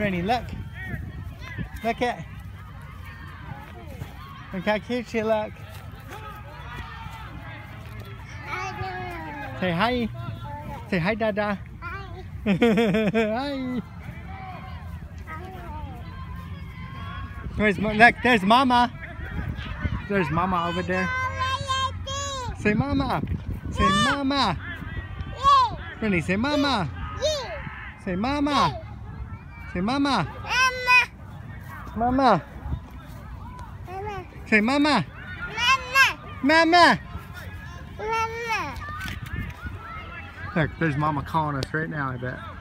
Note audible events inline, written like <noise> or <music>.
Franny, look. Look at. Look how cute she look. Say hi. Say hi, Dada. hi. <laughs> Where's look? There's Mama. There's Mama over there. Say Mama. Say Mama. Franny, say Mama. Say Mama. Say Mama. Mama. Mama. Mama. Say mama. Mama. Mama. Mama. Look, there's Mama calling us right now, I bet.